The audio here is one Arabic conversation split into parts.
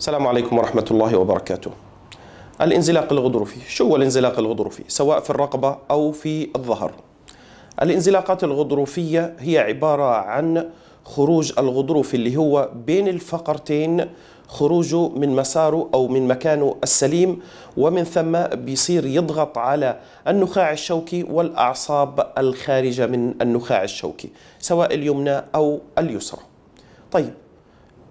السلام عليكم ورحمة الله وبركاته. الانزلاق الغضروفي، شو هو الانزلاق الغضروفي؟ سواء في الرقبة أو في الظهر. الانزلاقات الغضروفية هي عبارة عن خروج الغضروف اللي هو بين الفقرتين خروجه من مساره أو من مكانه السليم ومن ثم بيصير يضغط على النخاع الشوكي والأعصاب الخارجة من النخاع الشوكي سواء اليمنى أو اليسرى. طيب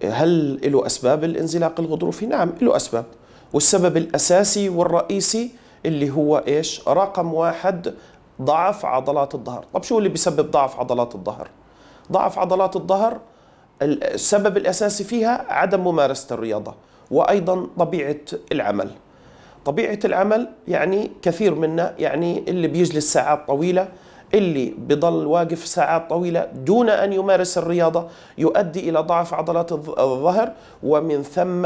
هل له أسباب الانزلاق الغضروفي؟ نعم له أسباب والسبب الأساسي والرئيسي اللي هو إيش؟ رقم واحد ضعف عضلات الظهر طب شو اللي بيسبب ضعف عضلات الظهر؟ ضعف عضلات الظهر السبب الأساسي فيها عدم ممارسة الرياضة وأيضا طبيعة العمل طبيعة العمل يعني كثير منا يعني اللي بيجلس ساعات طويلة اللي بضل واقف ساعات طويلة دون أن يمارس الرياضة يؤدي إلى ضعف عضلات الظهر ومن ثم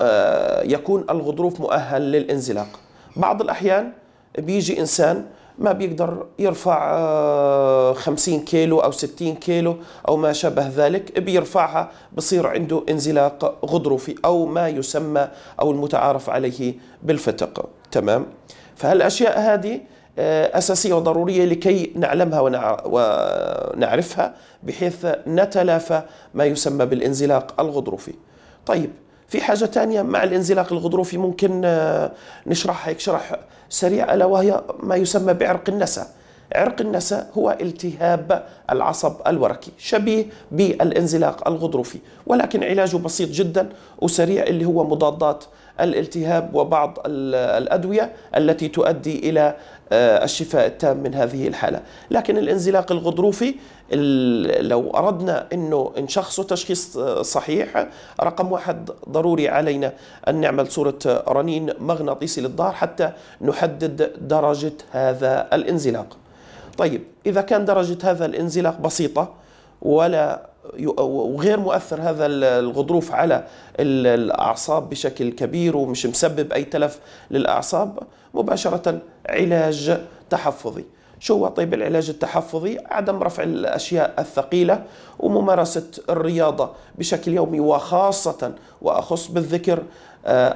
آه، يكون الغضروف مؤهل للانزلاق. بعض الأحيان بيجي إنسان ما بيقدر يرفع 50 آه، كيلو أو 60 كيلو أو ما شابه ذلك بيرفعها بصير عنده انزلاق غضروفي أو ما يسمى أو المتعارف عليه بالفتق. تمام؟ فهالأشياء هذه أساسية وضرورية لكي نعلمها ونعرفها بحيث نتلافى ما يسمى بالانزلاق الغضروفي. طيب في حاجة تانية مع الانزلاق الغضروفي ممكن آه، نشرحها هيك شرح سريع ألا وهي ما يسمى بعرق النسا. عرق النسا هو التهاب العصب الوركي شبيه بالانزلاق الغضروفي ولكن علاجه بسيط جدا وسريع اللي هو مضادات الالتهاب وبعض الأدوية التي تؤدي إلى آه، الشفاء التام من هذه الحالة، لكن الانزلاق الغضروفي لو أردنا إنه نشخصه تشخيص صحيح رقم واحد ضروري علينا أن نعمل صورة رنين مغناطيسي للظهر حتى نحدد درجة هذا الانزلاق. طيب إذا كان درجة هذا الانزلاق بسيطة ولا وغير مؤثر هذا الغضروف على الأعصاب بشكل كبير ومش مسبب أي تلف للأعصاب مباشرة علاج تحفظي. شو هو طيب العلاج التحفظي؟ عدم رفع الأشياء الثقيلة وممارسة الرياضة بشكل يومي وخاصة وأخص بالذكر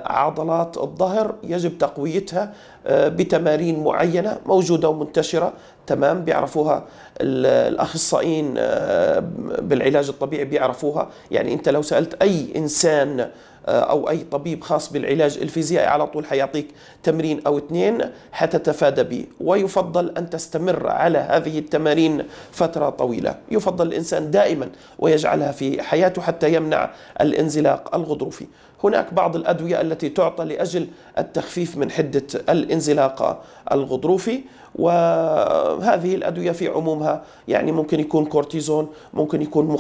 عضلات الظهر يجب تقويتها آه، بتمارين معينة موجودة ومنتشرة تمام بيعرفوها الأخصائيين آه، بالعلاج الطبيعي بيعرفوها. يعني أنت لو سألت أي إنسان أو أي طبيب خاص بالعلاج الفيزيائي على طول حيعطيك تمرين أو اثنين حتتفادى به ويفضل أن تستمر على هذه التمارين فترة طويلة. يفضل الإنسان دائما ويجعلها في حياته حتى يمنع الانزلاق الغضروفي. هناك بعض الأدوية التي تعطى لأجل التخفيف من حدة الانزلاق الغضروفي وهذه الأدوية في عمومها يعني ممكن يكون كورتيزون ممكن يكون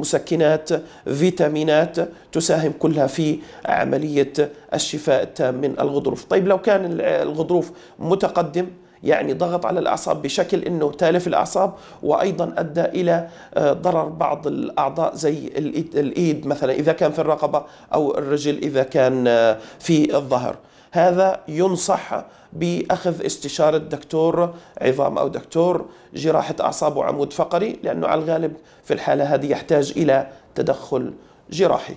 مسكنات فيتامينات تساهم كلها في عملية الشفاء التام من الغضروف. طيب لو كان الغضروف متقدم يعني ضغط على الأعصاب بشكل إنه تالف الأعصاب وأيضا أدى إلى آه، ضرر بعض الأعضاء زي الإيد مثلا إذا كان في الرقبة أو الرجل إذا كان آه، في الظهر. هذا ينصح بأخذ استشارة دكتور عظام أو دكتور جراحة أعصاب وعمود فقري لأنه على الغالب في الحالة هذه يحتاج إلى تدخل جراحي.